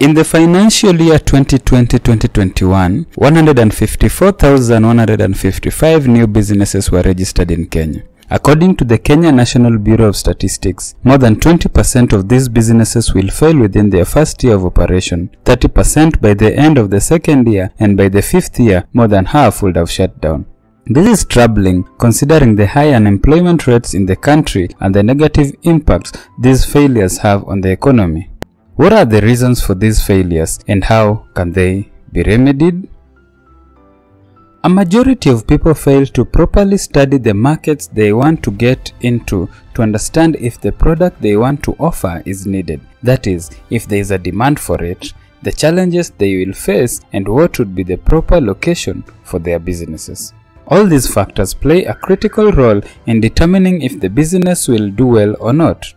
In the financial year 2020-2021, 154,155 new businesses were registered in Kenya. According to the Kenya National Bureau of Statistics, more than 20% of these businesses will fail within their first year of operation, 30% by the end of the second year, and by the fifth year, more than half would have shut down. This is troubling considering the high unemployment rates in the country and the negative impacts these failures have on the economy. What are the reasons for these failures and how can they be remedied? A majority of people fail to properly study the markets they want to get into to understand if the product they want to offer is needed. That is, if there is a demand for it, the challenges they will face, and what would be the proper location for their businesses. All these factors play a critical role in determining if the business will do well or not.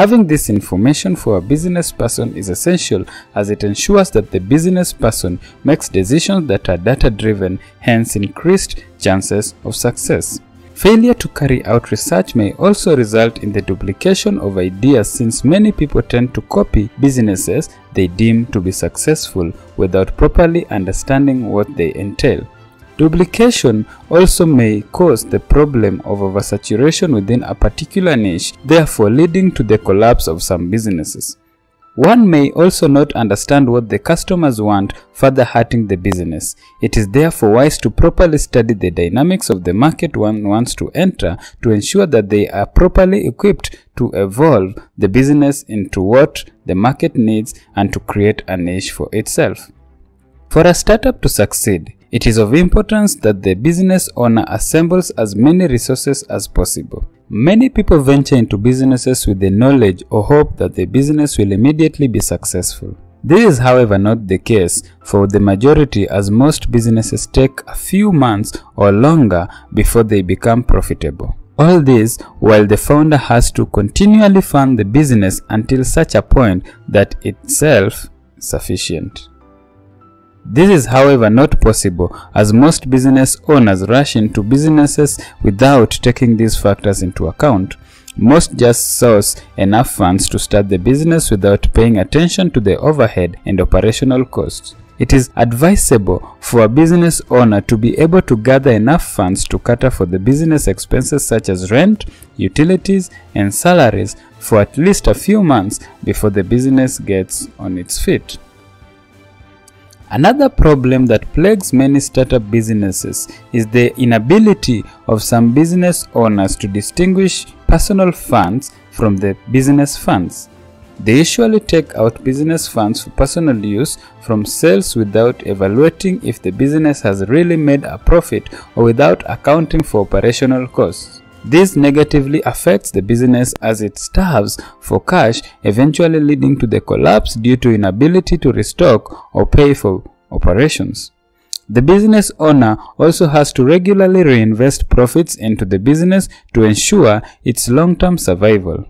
Having this information for a business person is essential as it ensures that the business person makes decisions that are data driven, hence increased chances of success. Failure to carry out research may also result in the duplication of ideas since many people tend to copy businesses they deem to be successful without properly understanding what they entail. Duplication also may cause the problem of oversaturation within a particular niche, therefore leading to the collapse of some businesses. One may also not understand what the customers want, further hurting the business. It is therefore wise to properly study the dynamics of the market one wants to enter to ensure that they are properly equipped to evolve the business into what the market needs and to create a niche for itself. For a startup to succeed, it is of importance that the business owner assembles as many resources as possible. Many people venture into businesses with the knowledge or hope that the business will immediately be successful. This is however not the case for the majority as most businesses take a few months or longer before they become profitable. All this while the founder has to continually fund the business until such a point that itself sufficient. This is however not possible as most business owners rush into businesses without taking these factors into account. Most just source enough funds to start the business without paying attention to the overhead and operational costs. It is advisable for a business owner to be able to gather enough funds to cater for the business expenses such as rent, utilities, and salaries for at least a few months before the business gets on its feet. Another problem that plagues many startup businesses is the inability of some business owners to distinguish personal funds from the business funds. They usually take out business funds for personal use from sales without evaluating if the business has really made a profit or without accounting for operational costs. This negatively affects the business as it starves for cash, eventually leading to the collapse due to inability to restock or pay for operations. The business owner also has to regularly reinvest profits into the business to ensure its long-term survival.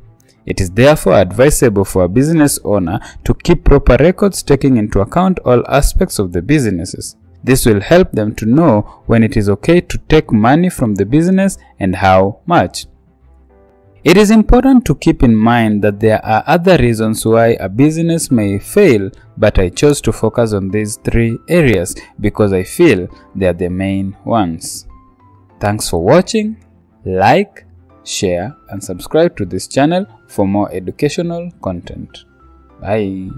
It is therefore advisable for a business owner to keep proper records taking into account all aspects of the businesses. This will help them to know when it is okay to take money from the business and how much. It is important to keep in mind that there are other reasons why a business may fail, but I chose to focus on these three areas because I feel they are the main ones. Thanks for watching. Like, share, and subscribe to this channel for more educational content. Bye.